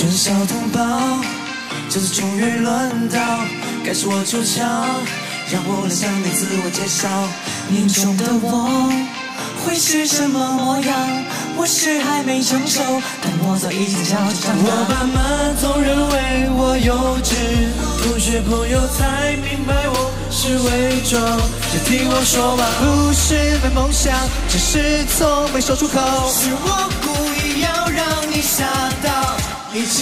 春宵同胞，这次终于轮到，该是我出场，让我来向你自我介绍。眼中的我会是什么模样？我是还没成熟，但我早已经悄悄长大。我爸妈总认为我幼稚，同学朋友才明白我是伪装。只听我说吧，不是没梦想，只是从没说出口。是我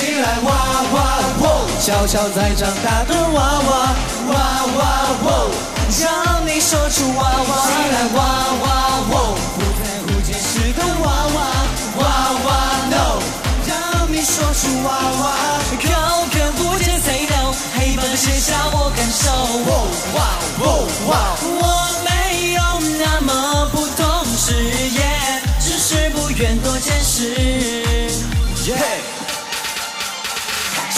一起来哇哇哇，悄悄在长大的娃娃，哇哇哇，让你说出哇哇，起来哇哇哇，不在乎解释的娃娃，哇哇 no，让你说出哇哇，高歌不见 say no，黑板写下我感受，哇哇哇，我没有那么不懂事业，只是不愿多见识。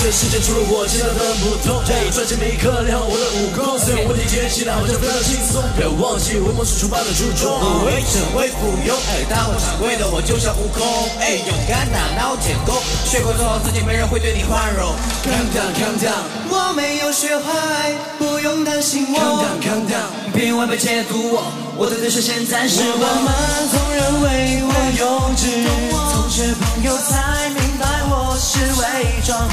这世界除了我，其他都很普通。赚钱没课，练好我的武功。虽然问题接起来好像非常轻松，不要忘记为梦想出发的初衷。为成为富有，哎，大伙常规的我就像悟空，哎，勇敢大脑建功，学会做好自己，没人会对你宽容。Calm down, calm down, 我没有学坏，不用担心我 calm down, calm down。别外被解读我，我的对手现在是我们总认为我幼稚，同学朋友才明白我是伪装。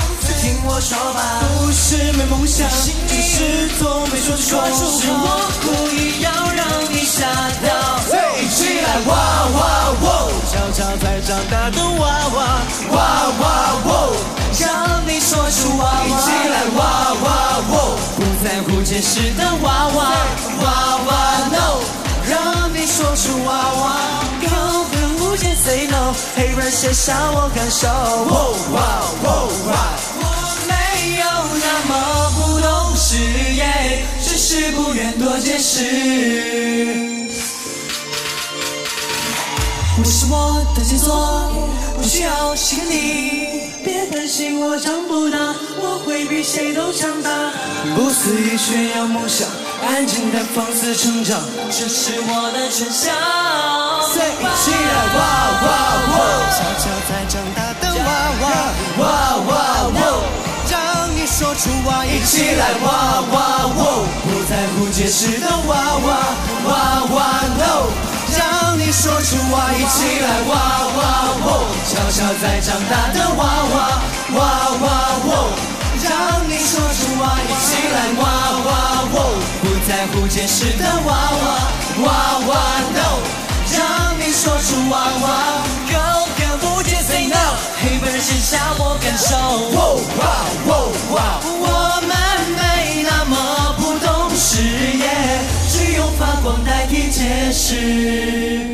说吧，不是没梦想，只是从没说出口。是我故意要让你吓到。一起来哇哇哇，悄悄在长大的娃娃，哇哇哇，让你说出哇哇，一起来哇哇哇，不在乎解释的娃娃，哇哇 no，让你说出哇哇，高歌不见 say no，黑人写下我感受，哇哇哇只是不愿多解释。我是我的杰作，不需要谢你。别担心我长不大，我会比谁都强大。不肆意炫耀梦想，安静的放肆成长，这是我的春宵。一起来哇哇哇，悄悄在长大的娃娃，哇哇哇！让你说出哇，一起来哇！不在乎解释的娃娃，娃娃 no！让你说出哇，一起来哇哇哇！悄悄在长大的娃娃，哇哇哇！让你说出哇，一起来哇哇哇！不在乎解释的娃娃，娃娃 no！让你说出哇哇，高歌不见 say no，黑板写下我感受，皆是